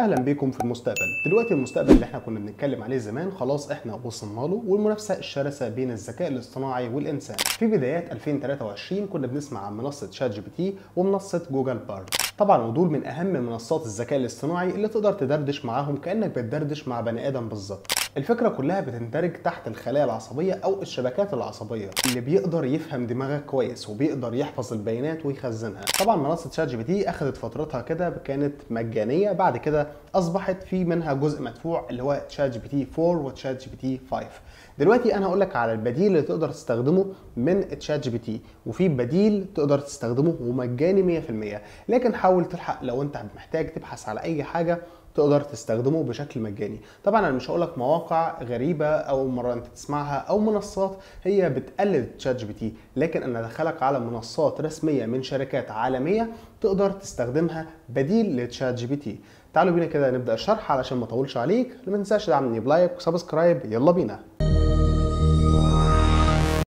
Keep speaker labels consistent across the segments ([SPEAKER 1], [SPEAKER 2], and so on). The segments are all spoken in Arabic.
[SPEAKER 1] أهلا بيكم في المستقبل. دلوقتي المستقبل اللي إحنا كنا بنتكلم عليه زمان خلاص إحنا وصلنا له والمنافسة الشرسة بين الذكاء الاصطناعي والإنسان. في بدايات 2023 كنا بنسمع عن منصة ChatGPT ومنصة Google Bard طبعا ودول من أهم منصات الذكاء الاصطناعي اللي تقدر تدردش معاهم كأنك بتدردش مع بني آدم بالظبط. الفكرة كلها بتندرج تحت الخلايا العصبية أو الشبكات العصبية اللي بيقدر يفهم دماغك كويس وبيقدر يحفظ البيانات ويخزنها. طبعا منصة ChatGPT أخذت فترتها كده كانت مجانية بعد كده أصبحت في منها جزء مدفوع اللي هو ChatGPT 4 و ChatGPT 5. دلوقتي أنا هقول لك على البديل اللي تقدر تستخدمه من ChatGPT وفي بديل تقدر تستخدمه ومجاني 100% لكن حاول تلحق لو أنت محتاج تبحث على أي حاجة تقدر تستخدمه بشكل مجاني. طبعا أنا مش هقول لك مواقع غريبة اول مرة أنت تسمعها أو منصات هي بتقلد ChatGPT لكن أنا أدخلك على منصات رسمية من شركات عالمية تقدر تستخدمها بديل لتشات جي بي تي تعالوا بينا كده نبدأ الشرح علشان ما أطولش عليك. ما تنساش تدعمني ب like و subscribe. يلا بينا.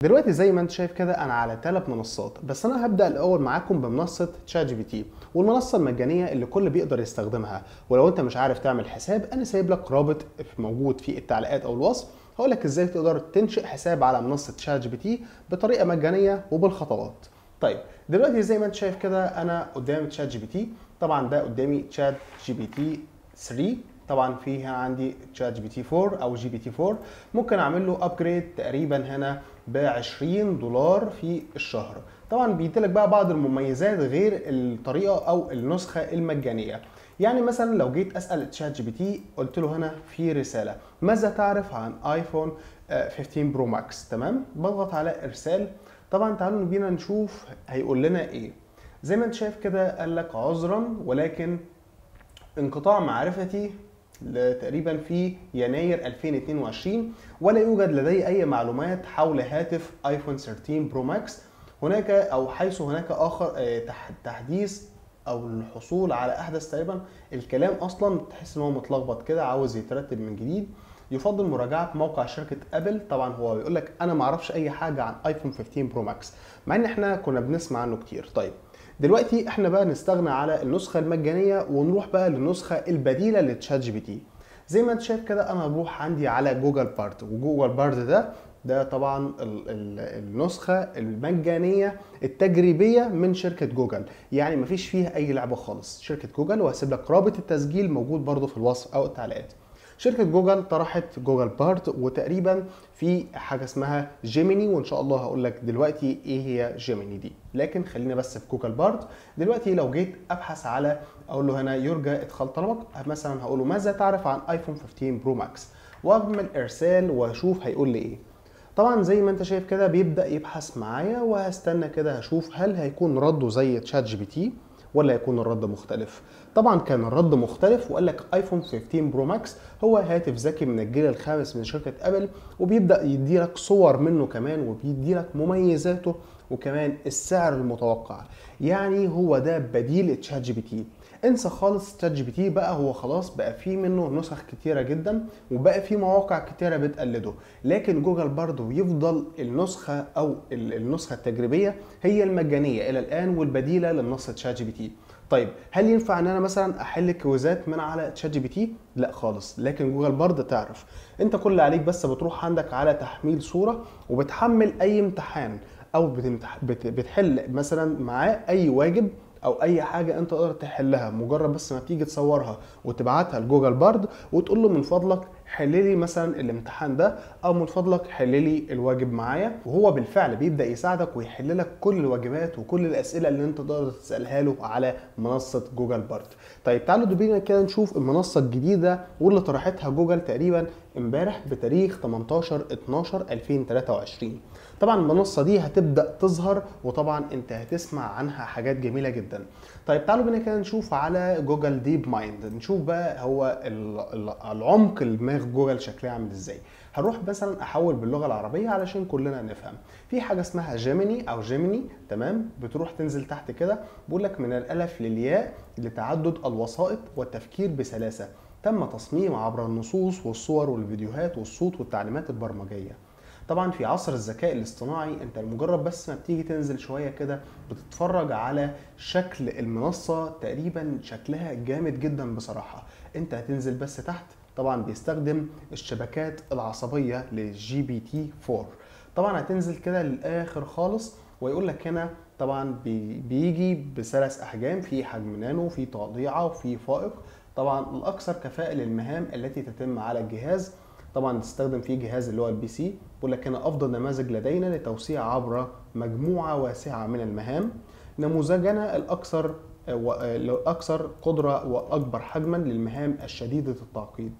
[SPEAKER 1] دلوقتي زي ما انت شايف كده أنا على ثلاث منصات بس أنا هبدأ الأول معاكم بمنصة تشات جي بي تي والمنصة المجانية اللي كل بيقدر يستخدمها. ولو انت مش عارف تعمل حساب أنا سايب لك رابط موجود في التعليقات أو الوصف. هقول لك إزاي تقدر تنشئ حساب على منصة تشات جي بي تي بطريقة مجانية وبالخطوات. طيب دلوقتي زي ما انت شايف كده أنا قدامي تشات جي بي تي طبعا ده قدامي تشات جي بي تي 3 طبعا في هنا عندي تشات جي بي تي 4 أو جي بي تي 4 ممكن أعمل له upgrade تقريبا هنا ب 20 دولار في الشهر. طبعا بيديلك بقى بعض المميزات غير الطريقة أو النسخة المجانية. يعني مثلا لو جيت أسأل تشات جي بي تي قلت له هنا في رسالة ماذا تعرف عن آيفون 15 برو ماكس؟ تمام؟ بضغط على إرسال. طبعا تعالوا بينا نشوف هيقول لنا إيه. زي ما أنت شايف كده قال لك عذرا ولكن انقطاع معرفتي تقريبا في يناير 2022 ولا يوجد لدي أي معلومات حول هاتف آيفون 13 برو ماكس. هناك أو حيث هناك آخر تحديث أو الحصول على أحدث تقريبا الكلام أصلا تحس إن هو متلخبط كده عاوز يترتب من جديد. يفضل مراجعة موقع شركة أبل. طبعا هو بيقول لك أنا ما أعرفش أي حاجة عن آيفون 15 برو ماكس مع إن إحنا كنا بنسمع عنه كتير. طيب دلوقتي إحنا بقى نستغنى على النسخة المجانية ونروح بقى للنسخة البديلة لتشات جي بي تي زي ما انت شايف كده أنا بروح عندي على جوجل بارد وجوجل بارد ده ده طبعا النسخة المجانية التجريبية من شركة جوجل. يعني مفيش فيها أي لعبة خالص. شركة جوجل وهسيب لك رابط التسجيل موجود برده في الوصف أو التعليقات. شركة جوجل طرحت جوجل بارد وتقريبا في حاجة اسمها جيميني وإن شاء الله هقول لك دلوقتي إيه هي جيميني دي. لكن خلينا بس في جوجل بارد دلوقتي لو جيت أبحث على أقول له هنا يرجى إدخال طلبك. مثلا هقول له ماذا تعرف عن ايفون 15 برو ماكس وأعمل إرسال وأشوف هيقول لي إيه. طبعا زي ما أنت شايف كده بيبدأ يبحث معايا وهستنى كده هشوف هل هيكون رده زي تشات جي بي تي ولا يكون الرد مختلف. طبعا كان الرد مختلف وقال لك ايفون 15 برو ماكس هو هاتف ذكي من الجيل الخامس من شركة ابل وبيبدأ يدي لك صور منه كمان وبيدي لك مميزاته وكمان السعر المتوقع. يعني هو ده بديل تشات جي بي تي. انسى خالص تشات جي بي تي بقى هو خلاص بقى فيه منه نسخ كتيرة جدا وبقى فيه مواقع كتيرة بتقلده. لكن جوجل برضه يفضل النسخة أو النسخة التجريبية هي المجانية إلى الآن والبديلة لمنصه تشات جي بي تي. طيب هل ينفع إن أنا مثلا أحل quiz ات من على تشات جي بي تي؟ لا خالص. لكن جوجل برضه تعرف أنت كل اللي عليك بس بتروح عندك على تحميل صورة وبتحمل أي امتحان. أو بتحل مثلا معاه أي واجب أو أي حاجة أنت تقدر تحلها مجرد بس ما تيجي تصورها وتبعتها لجوجل بارد وتقول له من فضلك حل لي مثلا الامتحان ده أو من فضلك حل لي الواجب معايا. وهو بالفعل بيبدأ يساعدك ويحل لك كل الواجبات وكل الأسئلة اللي أنت تقدر تسألها له على منصة جوجل بارد. طيب تعالوا بينا كده نشوف المنصة الجديدة واللي طرحتها جوجل تقريبا امبارح بتاريخ 18 12 2023 طبعا المنصة دي هتبدأ تظهر وطبعا انت هتسمع عنها حاجات جميلة جدا. طيب تعالوا بينا كده نشوف على جوجل ديب مايند. نشوف بقى هو العمق دماغ جوجل شكلها عامل إزاي. هروح مثلا أحول باللغة العربية علشان كلنا نفهم. في حاجة اسمها جيميني أو جيميني تمام؟ بتروح تنزل تحت كده بيقول لك من الألف للياء لتعدد الوسائط والتفكير بسلاسة. تم تصميم عبر النصوص والصور والفيديوهات والصوت والتعليمات البرمجية. طبعا في عصر الذكاء الاصطناعي أنت مجرد بس ما بتيجي تنزل شوية كده بتتفرج على شكل المنصة تقريبا شكلها جامد جدا بصراحة. أنت هتنزل بس تحت طبعا بيستخدم الشبكات العصبية للجي بي تي 4 طبعا هتنزل كده للآخر خالص ويقول لك هنا طبعا بي بيجي بثلاث أحجام في حجم نانو في تقطيعه وفي فائق. طبعا الاكثر كفاءة للمهام التي تتم على الجهاز طبعا تستخدم فيه جهاز اللي هو ال PC هنا أفضل نماذج لدينا لتوسيع عبر مجموعة واسعة من المهام. نموذجنا الأكثر الأكثر قدرة وأكبر حجما للمهام الشديدة التعقيد.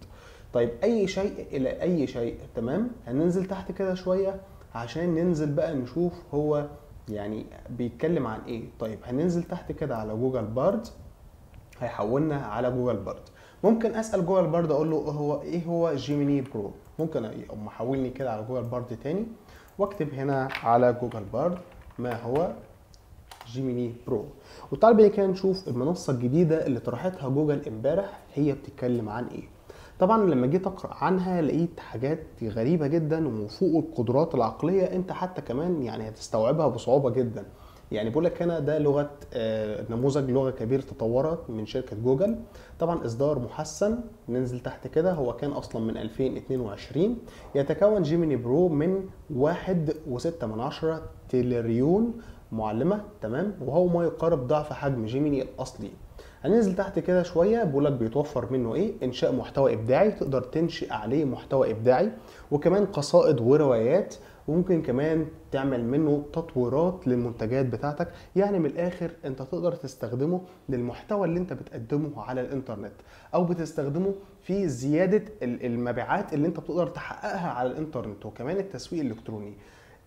[SPEAKER 1] طيب أي شيء إلى أي شيء تمام؟ هننزل تحت كده شوية عشان ننزل بقى نشوف هو يعني بيتكلم عن إيه. طيب هننزل تحت كده على جوجل بارد هيحولنا على جوجل بارد. ممكن أسأل جوجل بارد أقول له هو إيه هو جيميني برو ممكن يقوم محولني كده على جوجل بارد تاني وأكتب هنا على جوجل بارد ما هو جيميني برو وتعال بينا كده نشوف المنصة الجديدة اللي طرحتها جوجل امبارح هي بتتكلم عن إيه. طبعا لما جيت أقرأ عنها لقيت حاجات غريبة جدا وفوق القدرات العقلية أنت حتى كمان يعني هتستوعبها بصعوبة جدا. يعني بقول لك هنا ده لغة آه نموذج لغة كبير تطورت من شركة جوجل. طبعا إصدار محسن ننزل تحت كده هو كان أصلا من 2022 يتكون Gemini Pro من 1.6 من عشرة تريليون معلمة تمام؟ وهو ما يقارب ضعف حجم Gemini الأصلي. هننزل تحت كده شوية بيقول لك بيتوفر منه إيه؟ إنشاء محتوى إبداعي تقدر تنشئ عليه محتوى إبداعي وكمان قصائد وروايات. وممكن كمان تعمل منه تطويرات للمنتجات بتاعتك. يعني من الآخر أنت تقدر تستخدمه للمحتوى اللي أنت بتقدمه على الإنترنت أو بتستخدمه في زيادة المبيعات اللي أنت بتقدر تحققها على الإنترنت وكمان التسويق الإلكتروني.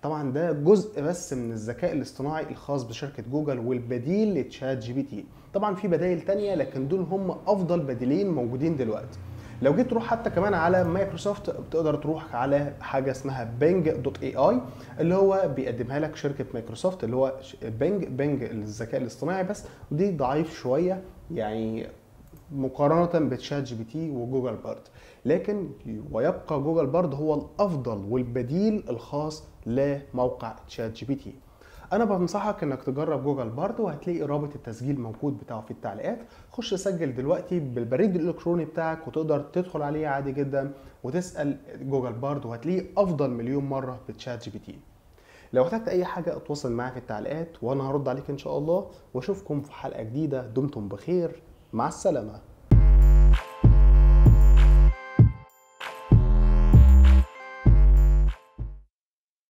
[SPEAKER 1] طبعا ده جزء بس من الذكاء الاصطناعي الخاص بشركة جوجل والبديل ل ChatGPT. طبعا في بدائل تانية لكن دول هم أفضل بديلين موجودين دلوقتي. لو جيت تروح حتى كمان على مايكروسوفت بتقدر تروح على حاجة اسمها Bing dot AI اللي هو بيقدمها لك شركة مايكروسوفت اللي هو Bing Bing الذكاء الاصطناعي بس. ودي ضعيف شوية يعني مقارنة ب ChatGPT و Google Bard لكن ويبقى Google Bard هو الأفضل والبديل الخاص لموقع ChatGPT أنا بنصحك إنك تجرب Google Bard وهتلاقي رابط التسجيل موجود بتاعه في التعليقات. خش سجل دلوقتي بالبريد الإلكتروني بتاعك وتقدر تدخل عليه عادي جدا وتسأل Google Bard وهتلاقيه أفضل مليون مرة ب ChatGPT. لو احتجت أي حاجة اتواصل معايا في التعليقات وأنا هرد عليك إن شاء الله وأشوفكم في حلقة جديدة. دمتم بخير. مع السلامة.